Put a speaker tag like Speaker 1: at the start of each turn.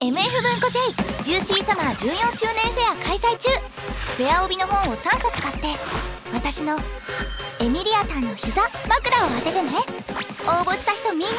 Speaker 1: MF 文庫 J ジューシーサマー14周年フェア開催中。フェア帯の本を3冊買って私のエミリアタンの膝枕を当ててね。応募した人みんなに